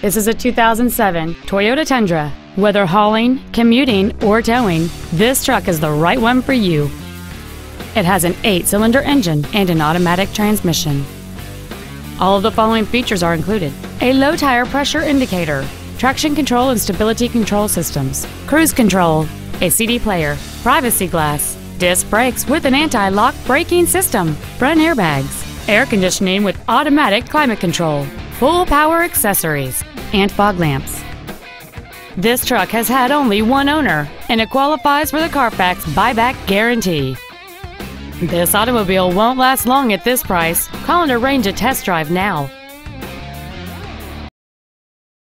This is a 2007 Toyota Tundra. Whether hauling, commuting, or towing, this truck is the right one for you. It has an eight cylinder engine and an automatic transmission. All of the following features are included a low tire pressure indicator, traction control and stability control systems, cruise control, a CD player, privacy glass, disc brakes with an anti lock braking system, front airbags, air conditioning with automatic climate control, full power accessories, and fog lamps. This truck has had only one owner, and it qualifies for the Carfax buyback guarantee. This automobile won't last long at this price. Call and arrange a test drive now.